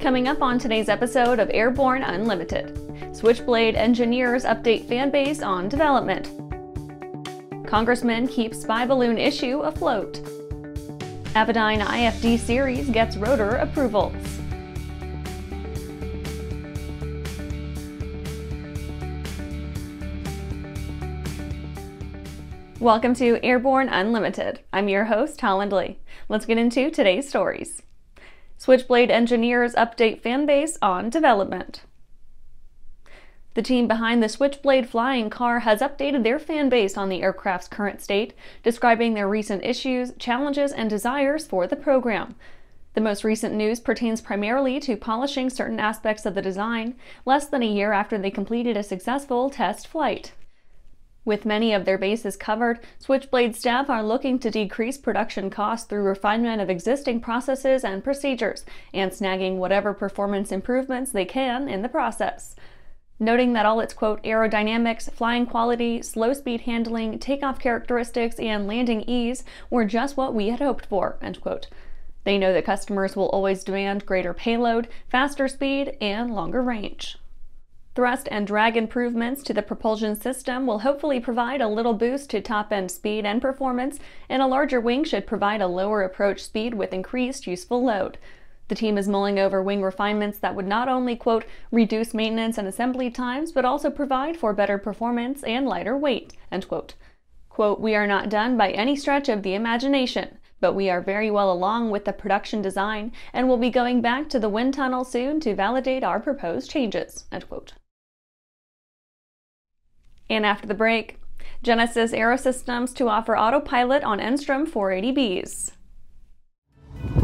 Coming up on today's episode of Airborne Unlimited Switchblade engineers update fanbase on development. Congressman keeps spy balloon issue afloat. Avidyne IFD series gets rotor approvals. Welcome to Airborne Unlimited. I'm your host, Holland Lee. Let's get into today's stories. Switchblade engineers update fanbase on development. The team behind the Switchblade flying car has updated their fan base on the aircraft's current state, describing their recent issues, challenges, and desires for the program. The most recent news pertains primarily to polishing certain aspects of the design, less than a year after they completed a successful test flight. With many of their bases covered, Switchblade staff are looking to decrease production costs through refinement of existing processes and procedures, and snagging whatever performance improvements they can in the process. Noting that all its quote aerodynamics, flying quality, slow speed handling, takeoff characteristics, and landing ease were just what we had hoped for, end quote. They know that customers will always demand greater payload, faster speed, and longer range. Thrust and drag improvements to the propulsion system will hopefully provide a little boost to top-end speed and performance, and a larger wing should provide a lower approach speed with increased useful load. The team is mulling over wing refinements that would not only, quote, reduce maintenance and assembly times, but also provide for better performance and lighter weight, end quote. Quote, we are not done by any stretch of the imagination, but we are very well along with the production design and will be going back to the wind tunnel soon to validate our proposed changes, end quote. And after the break, Genesys Aerosystems to offer autopilot on Enstrom 480Bs.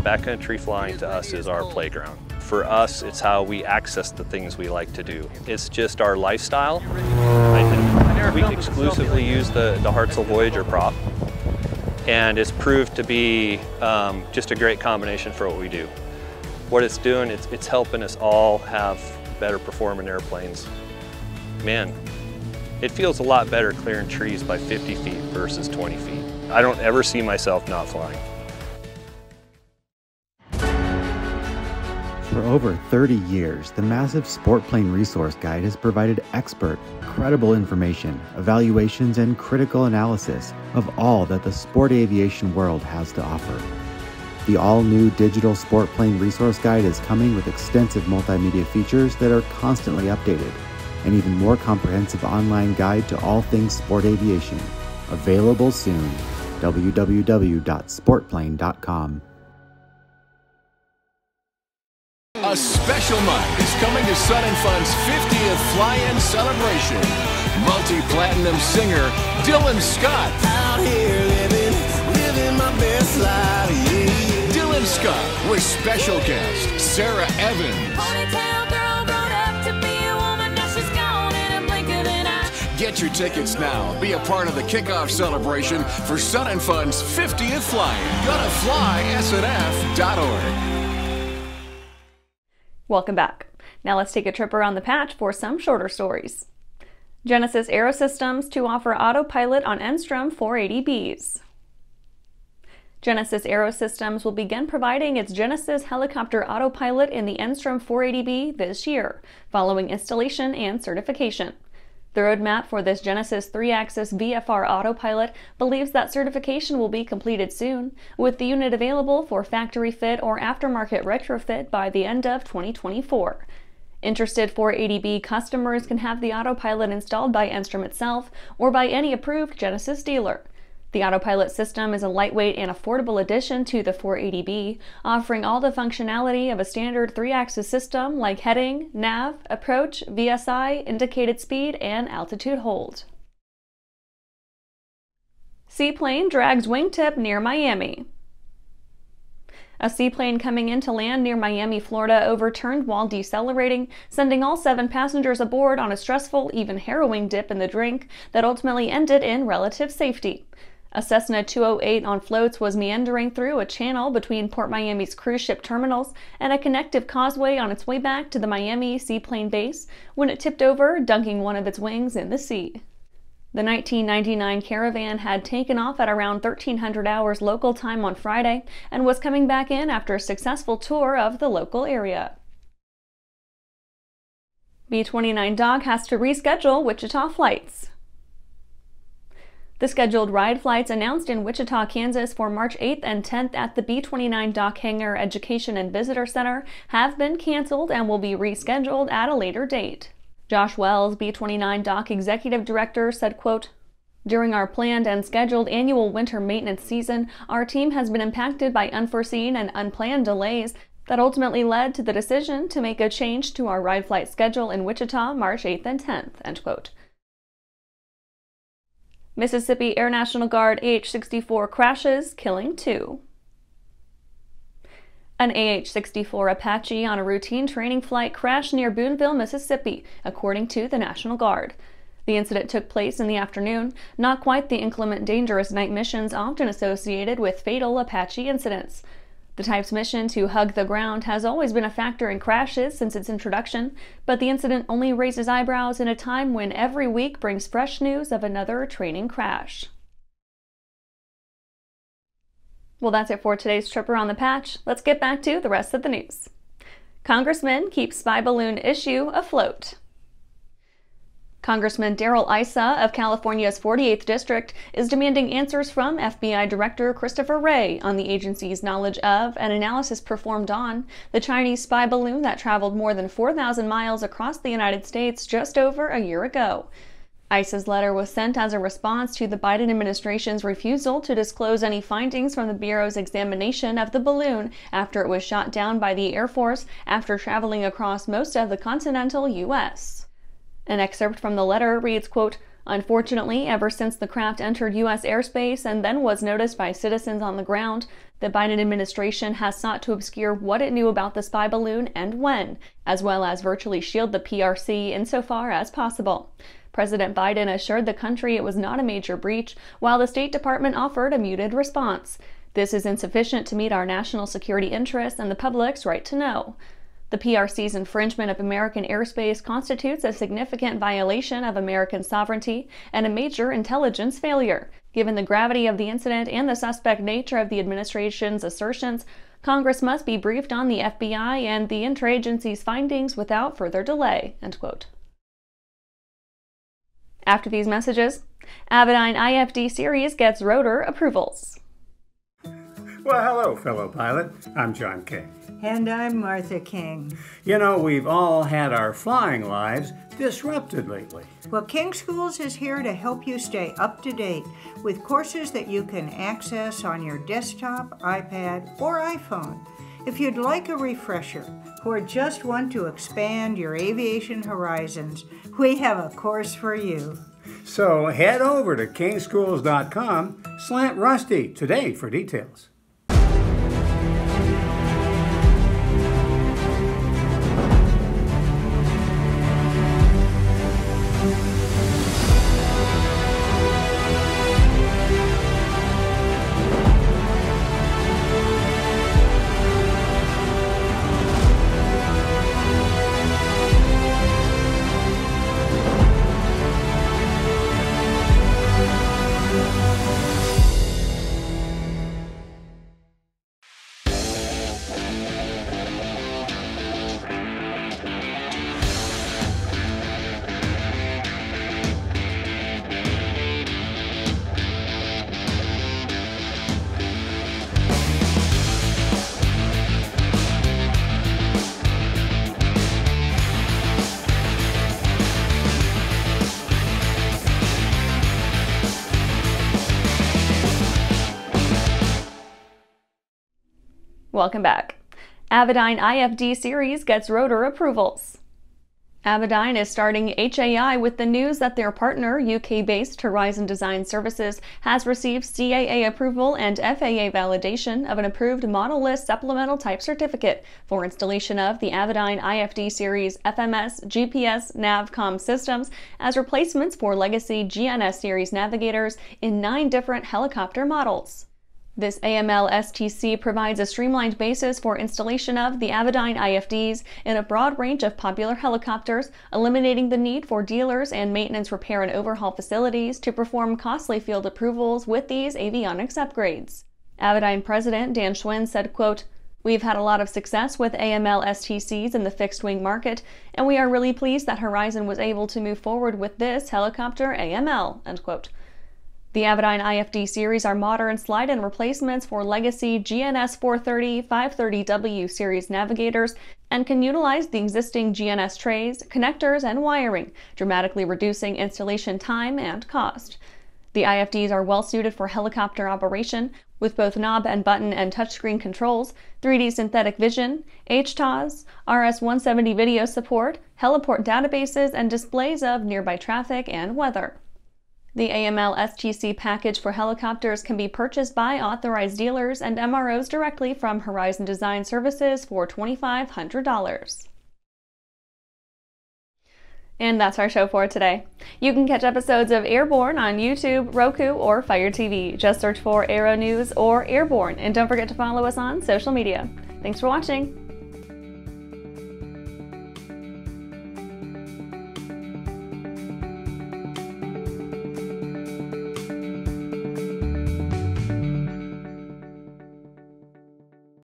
Backcountry flying to us is our playground. For us, it's how we access the things we like to do. It's just our lifestyle. we exclusively use the, the Hartzell Voyager prop, and it's proved to be um, just a great combination for what we do. What it's doing, it's, it's helping us all have better performing airplanes. Man, it feels a lot better clearing trees by 50 feet versus 20 feet. I don't ever see myself not flying. For over 30 years, the massive Sport Plane Resource Guide has provided expert, credible information, evaluations, and critical analysis of all that the sport aviation world has to offer. The all-new digital Sport Plane Resource Guide is coming with extensive multimedia features that are constantly updated an even more comprehensive online guide to all things sport aviation. Available soon. www.sportplane.com. A special month is coming to Sun and Fun's 50th fly-in celebration. Multi-platinum singer Dylan Scott. Out here living, living my best life. Yeah. Dylan Scott with special guest Sara Evans. Get your tickets now. Be a part of the kickoff celebration for Sun and Fun's 50th flying. Gonna fly SNF.org. Welcome back. Now let's take a trip around the patch for some shorter stories. Genesys Aerosystems to offer autopilot on Enstrom 480Bs. Genesys Aerosystems will begin providing its Genesys helicopter autopilot in the Enstrom 480B this year, following installation and certification. The roadmap for this Genesys 3-axis VFR autopilot believes that certification will be completed soon, with the unit available for factory fit or aftermarket retrofit by the end of 2024. Interested 480B customers can have the autopilot installed by Enstrom itself or by any approved Genesys dealer. The autopilot system is a lightweight and affordable addition to the 480B, offering all the functionality of a standard three-axis system like heading, nav, approach, VSI, indicated speed, and altitude hold. Seaplane drags wingtip near Miami. A seaplane coming in to land near Miami, Florida overturned while decelerating, sending all seven passengers aboard on a stressful, even harrowing dip in the drink that ultimately ended in relative safety. A Cessna 208 on floats was meandering through a channel between Port Miami's cruise ship terminals and a connective causeway on its way back to the Miami seaplane base when it tipped over, dunking one of its wings in the sea. The 1999 Caravan had taken off at around 1300 hours local time on Friday and was coming back in after a successful tour of the local area. B 29 Doc has to reschedule Wichita flights. The scheduled ride flights announced in Wichita, Kansas for March 8th and 10th at the B 29 Doc Hangar Education and Visitor Center have been canceled and will be rescheduled at a later date. Josh Wells, B 29 Doc Executive Director, said, quote, during our planned and scheduled annual winter maintenance season, our team has been impacted by unforeseen and unplanned delays that ultimately led to the decision to make a change to our ride flight schedule in Wichita March 8th and 10th. End quote. Mississippi Air National Guard AH-64 crashes, killing two. An AH-64 Apache on a routine training flight crashed near Boonville, Mississippi, according to the National Guard. The incident took place in the afternoon, not quite the inclement dangerous night missions often associated with fatal Apache incidents. The type's mission to hug the ground has always been a factor in crashes since its introduction, but the incident only raises eyebrows in a time when every week brings fresh news of another training crash. Well, that's it for today's trip around the patch. Let's get back to the rest of the news. Congressman keeps spy balloon issue afloat. Congressman Darrell Issa of California's 48th District is demanding answers from FBI Director Christopher Wray on the agency's knowledge of and analysis performed on the Chinese spy balloon that traveled more than 4,000 miles across the United States just over a year ago. Issa's letter was sent as a response to the Biden administration's refusal to disclose any findings from the Bureau's examination of the balloon after it was shot down by the Air Force after traveling across most of the continental U.S. An excerpt from the letter reads, quote, Unfortunately, ever since the craft entered U.S. airspace and then was noticed by citizens on the ground, the Biden administration has sought to obscure what it knew about the spy balloon and when, as well as virtually shield the PRC insofar as possible. President Biden assured the country it was not a major breach, while the State Department offered a muted response. This is insufficient to meet our national security interests and the public's right to know. The PRC's infringement of American airspace constitutes a significant violation of American sovereignty and a major intelligence failure. Given the gravity of the incident and the suspect nature of the administration's assertions, Congress must be briefed on the FBI and the interagency's findings without further delay. After these messages, Avidyne IFD series gets rotor approvals. Well, hello, fellow pilot. I'm John King. And I'm Martha King. You know, we've all had our flying lives disrupted lately. Well, King Schools is here to help you stay up to date with courses that you can access on your desktop, iPad, or iPhone. If you'd like a refresher or just want to expand your aviation horizons, we have a course for you. So head over to kingschools.com slant rusty today for details. Welcome back. Avidyne IFD series gets rotor approvals. Avidyne is starting HAI with the news that their partner, UK-based Horizon Design Services, has received CAA approval and FAA validation of an approved model list supplemental type certificate for installation of the Avidyne IFD series FMS GPS NavCom systems as replacements for legacy GNS series navigators in nine different helicopter models. This AML STC provides a streamlined basis for installation of the Avidyne IFDs in a broad range of popular helicopters, eliminating the need for dealers and maintenance repair and overhaul facilities to perform costly field approvals with these avionics upgrades. Avidyne President Dan Schwinn said, quote, We've had a lot of success with AML STCs in the fixed wing market, and we are really pleased that Horizon was able to move forward with this helicopter AML. End quote. The Avidyne IFD series are modern slide-in replacements for legacy GNS 430, 530W series navigators and can utilize the existing GNS trays, connectors, and wiring, dramatically reducing installation time and cost. The IFDs are well suited for helicopter operation with both knob and button and touchscreen controls, 3D synthetic vision, HTAWS, RS-170 video support, heliport databases, and displays of nearby traffic and weather. The AML STC package for helicopters can be purchased by authorized dealers and MROs directly from Horizon Design Services for $2,500. And that's our show for today. You can catch episodes of Airborne on YouTube, Roku, or Fire TV. Just search for Aero News or Airborne, and don't forget to follow us on social media. Thanks for watching.